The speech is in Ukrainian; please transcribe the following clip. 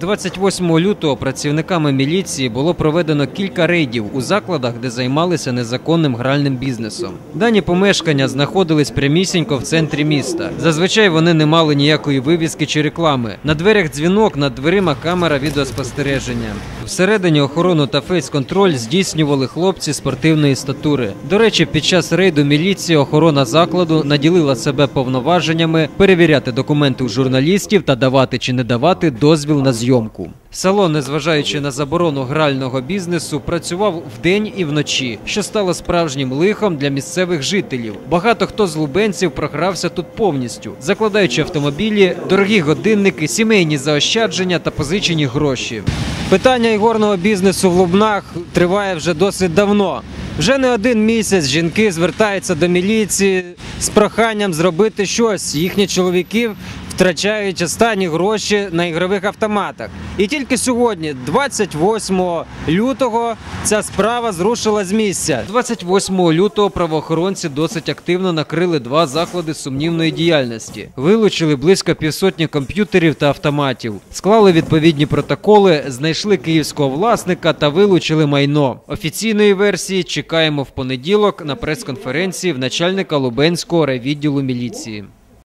28 лютого працівниками міліції було проведено кілька рейдів у закладах, де займалися незаконним гральним бізнесом. Дані помешкання знаходились прямісінько в центрі міста. Зазвичай вони не мали ніякої вивіски чи реклами. На дверях дзвінок, над дверима камера відеоспостереження. Всередині охорону та фейс-контроль здійснювали хлопці спортивної статури. До речі, під час рейду міліції охорона закладу наділила себе повноваженнями перевіряти документи у журналістів та давати чи не давати дозвіл на зйомку. Салон, незважаючи на заборону грального бізнесу, працював вдень і вночі, що стало справжнім лихом для місцевих жителів. Багато хто з лубенців програвся тут повністю, закладаючи автомобілі, дорогі годинники, сімейні заощадження та позичені гроші. Питання ігорного бізнесу в Лубнах триває вже досить давно. Вже не один місяць жінки звертаються до міліції з проханням зробити щось. Їхні чоловіки втрачають останні гроші на ігрових автоматах. І тільки сьогодні, 28 лютого, ця справа зрушила з місця. 28 лютого правоохоронці досить активно накрили два заклади сумнівної діяльності. Вилучили близько півсотні комп'ютерів та автоматів, склали відповідні протоколи, знайшли київського власника та вилучили майно. Офіційної версії чекаємо в понеділок на прес-конференції в начальника Лубенського райвідділу міліції.